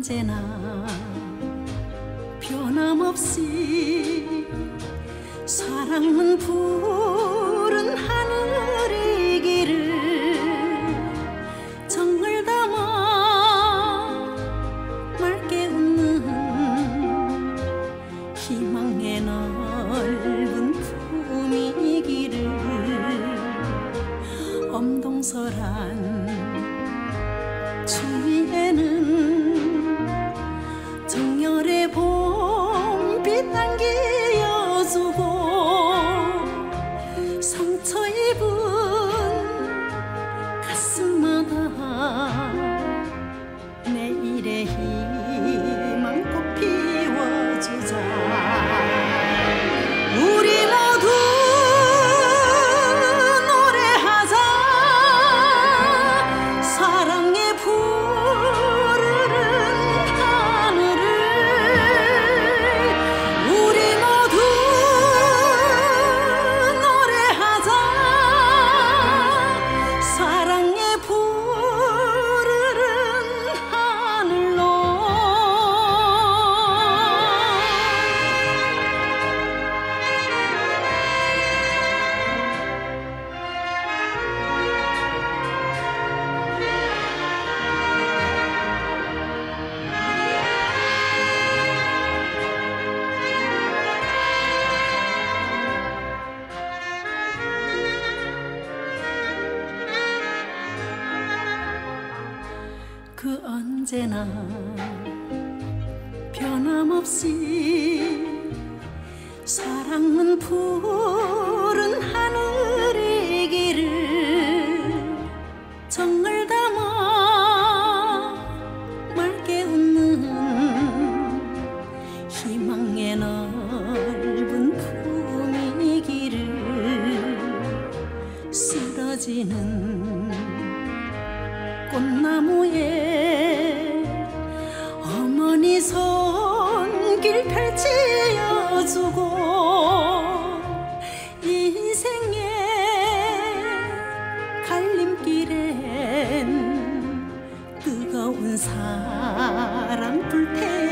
언제나 변함없이 사랑은 푸른 하늘이기를 정을 담아 맑게 웃는 희망의 넓은 품이기를 엄동설한 추위에는 상처 입은 가슴마다 내 일의 희 그 언제나 변함없이 사랑은 푸른 하늘이기를 정을 담아 맑게 웃는 희망의 넓 꽃나무에 어머니 손길 펼치어주고 인생의 갈림길엔 뜨거운 사랑 불태